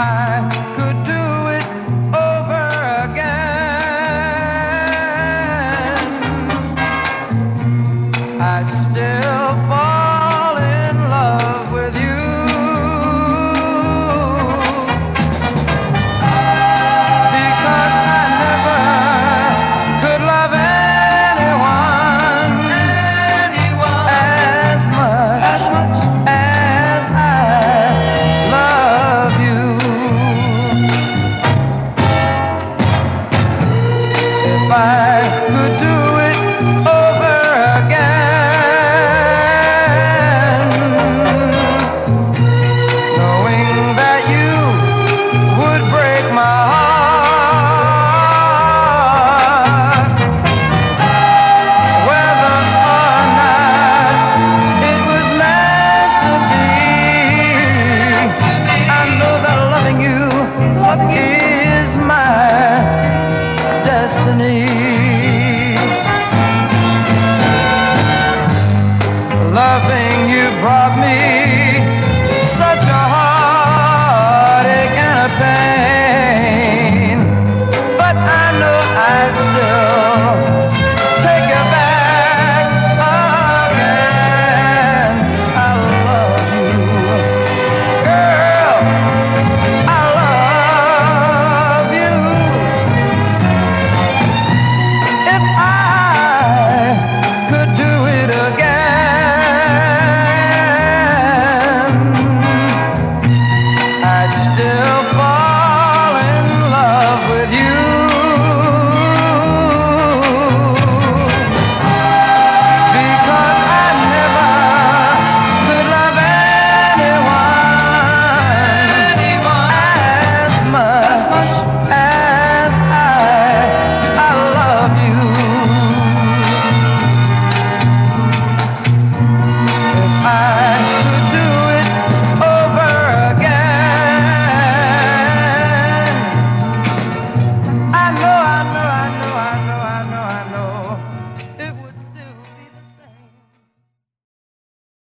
I still fall. I could do